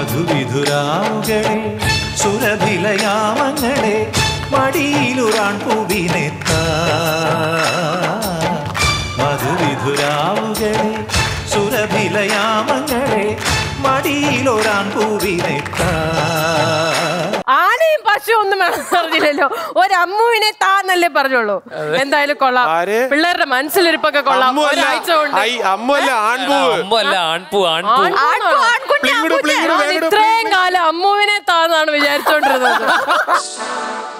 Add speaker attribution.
Speaker 1: മധുവിധുരാവുകളെ സുരഭിലയാമങ്ങളെ മടിയിലുറാൻ പൂവിനെത്ത. മധുവിധുരാവുകളെ സുരഭിലയാമങ്ങളെ മടിയിലൊരാൻ പൂവിനെത്ത.
Speaker 2: ആനയും പശു ഒന്നും വേണം പറഞ്ഞില്ലല്ലോ ഒരമ്മുവിനെ താന്നല്ലേ പറഞ്ഞോളൂ എന്തായാലും കൊള്ളാം. പിള്ളേരുടെ മനസ്സിലിരിപ്പൊക്കെ കൊള്ളാം. ഒരാഴ്ച കൊണ്ട്.
Speaker 3: അമ്മല്ല ആൺപൂവ്
Speaker 4: അമ്പല്ല ആൺപൂ. ആൺപൂ
Speaker 2: ആൺപൂ.
Speaker 3: പ്ലിങ്ങുടു,
Speaker 2: അമ്മുവിനെ താന്നാണ് വിചാരിച്ചോണ്ടിരുന്നത്.